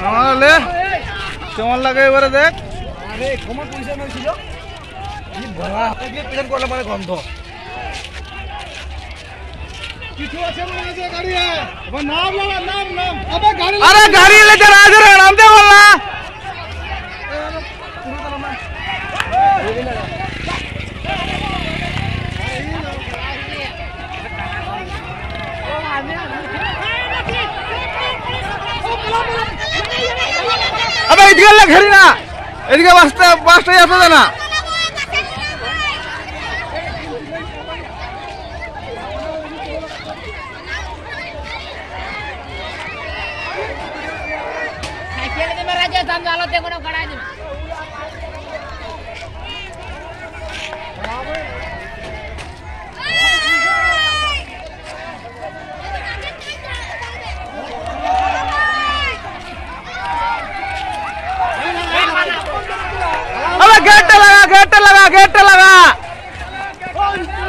আমালে কেমন লাগে এবারে দেখ? আরে কমন পজিশন হয়েছিল কি বড়া এগুলো প্রেজেন্ট করলে মানে গন্ধ। কিছু আছে মনে আছে গাড়ি? এবার নাম লাগা নাম নাম। আবে গাড়ি আরে গাড়ি এলে যারা আছে রে নামতে বল না আবে এদিকে আল্লাহ ঘেরি না। এদিকে বাসটা বাসটাই আসতে না। আলোতে কোনো কড়াই দিবে।